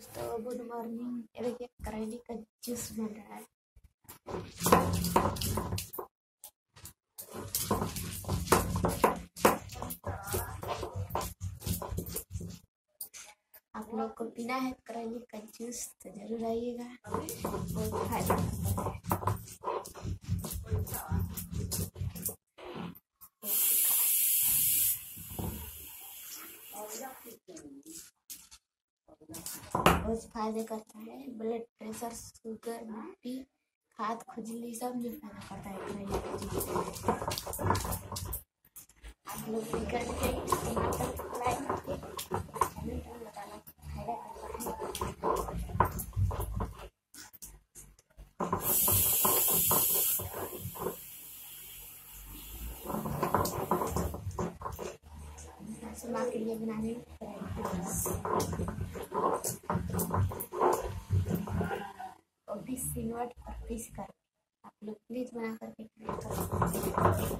दोस्तों good morning. ये देखिए, करेली का जूस बन रहा है। आप लोग को पीना है करेली का जूस तो ज़रूर आइएगा। बहुत फ़ायदा बहुत फ़ायदे करता है। ब्लड प्रेशर शुगर बीपी खाद, खुजली सब में फ़ायदा करता है आप लोग भी सुना के लिए बनाने और भी सिलवट और पीस कर आप लोग प्लीज़ बना करके ट्राई करो।